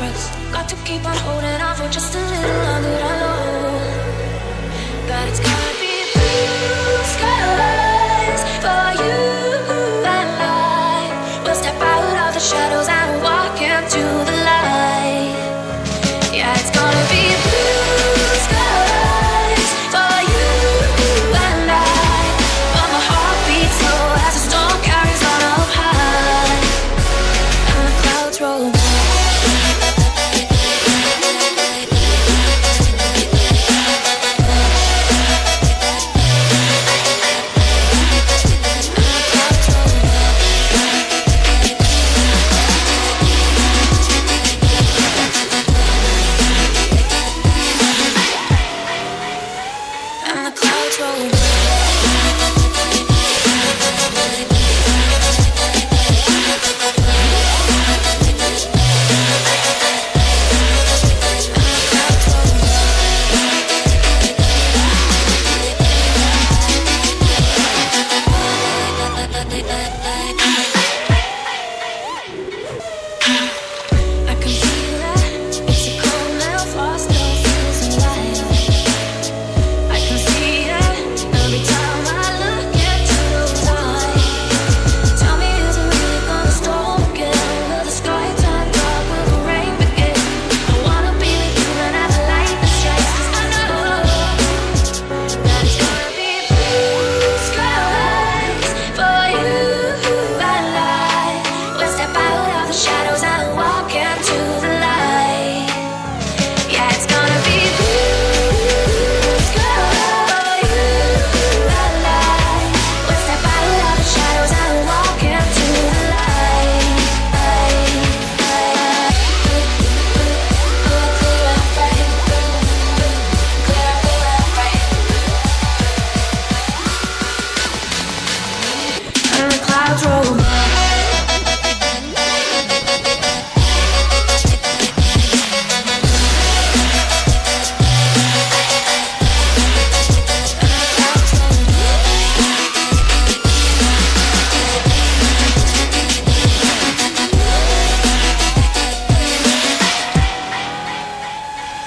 chorus. Got to keep on holding on for just a little longer. I know that it's gonna be blue skies for you and I. We'll step out of the shadows.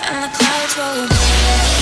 and the clouds roll away.